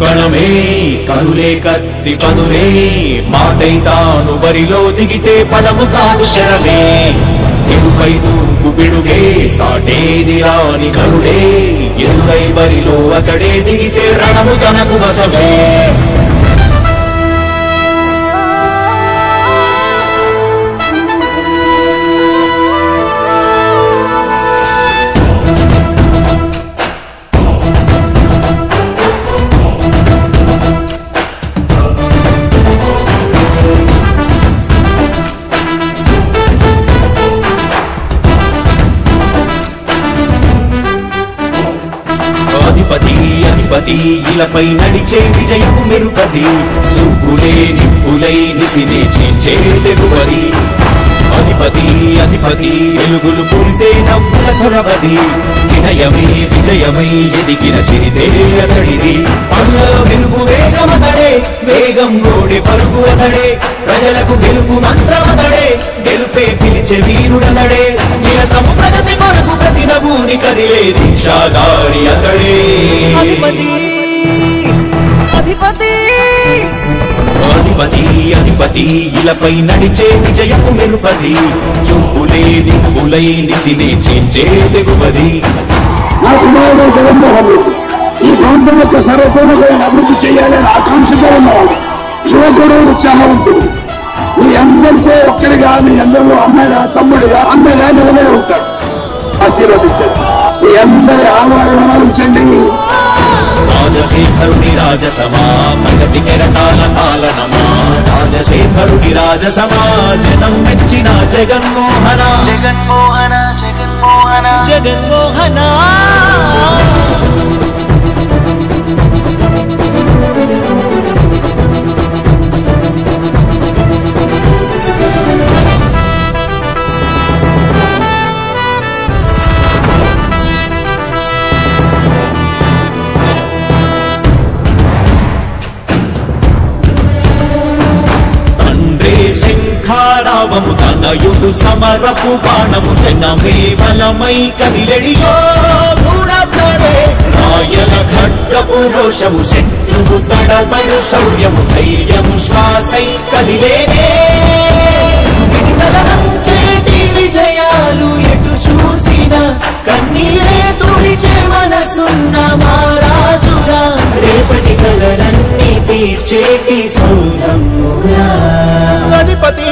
కణమే కనులే కత్తి పనులే మాటై తాను బరిలో దిగితే పదము కాదు శరమే. ఎదుపై దూకు పిడుగే సాటేది రాని కరుడే ఎదురై బరిలో అతడే దిగితే రణము తనకు వసమే తిరుపతి ఇలపై నడిచే విజయం మెరుపది. చూపులే నిప్పులై నిసినే చేంచే తెగువది. అధిపతి అధిపతి వెలుగులు పులిసే నవ్వుల చొరవది వినయమే విజయమై ఎదిగిన చిరితే అతడిది. పనులలో వెలుగు వేగమతడే వేగం గోడి పరుగు అతడే. ప్రజలకు గెలుపు మంత్రమతడే గెలుపే పిలిచే వీరుడతడే. నిరతము ప్రగతి కొరకు ప్రతి నభూని కదిలే దీక్షాదారి అతడే. గణపతి అధిపతి ఇలపై నడిచే విజయపు మెరుపది చూపులే నిప్పులై నిసినే చేంచే తెగువది నా కుమారుడు జగన్మోహన్ ఈ ప్రాంతం యొక్క సర్వతోముఖమైన అభివృద్ధి చేయాలని ఆకాంక్షతో ఉన్నవాడు. యువకుడు ఉత్సాహవంతుడు. మీ అందరితో ఒక్కరిగా మీ అందరిలో అమ్మాయిగా తమ్ముడిగా అమ్మాయిగా నిలబడి ఉంటాడు. ఆశీర్వదించండి. మీ అందరి ఆదరణ ఉంచండి రాజశేఖరుని రాజసమా ప్రగతి కెరటాల పాలనమా? రాజశేఖరుని రాజసమా జనం మెచ్చిన జగన్మోహన. జగన్మోహన జగన్మోహన. జగన్మోహన. శంఖారావము తనయుడు సమరపు బాణము జనమే బలమై కదిలెడియో. రాయల ఖడ్గపు రోషము శత్రువు తడబడు శౌర్యము ధైర్యము శ్వాసై కదిలేనే. చేటి విజయాలు ఎటు చూసిన? తుడిచే మనసున్న మారాజురా రేపటి కలలన్నీ తీర్చేటి సౌరమ్మురా అధిపతి అధిపతి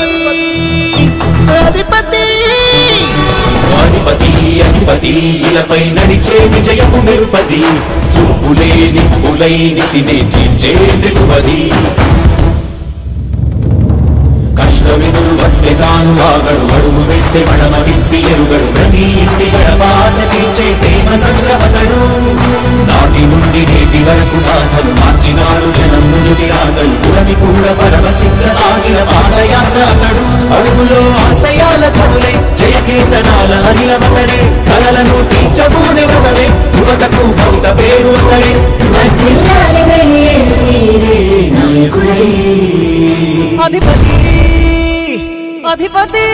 అధిపతి నడిచే విజయము మెరుపది. చూపులే నిప్పులై నిసినే చీల్చే దిగువది కష్టవిధులు వస్తే తాను ఆగడు అడుగు వేస్తే మడమ విప్పి ఎరుగడు. ప్రతి ఇంటి గడపాస తీర్చే ప్రేమ సంగ్రహతడు. నాటి నుండి నేటి వరకు సాధలు మార్చినాడు జనం ముందుకి రాగలు పురమి కూడా పరవశించ సాగిన పాదయాత్ర అతడు. అడుగులో ఆశయాల కవులై జయకీర్తనాల అనిలమతడే అధిపతి అధిపతి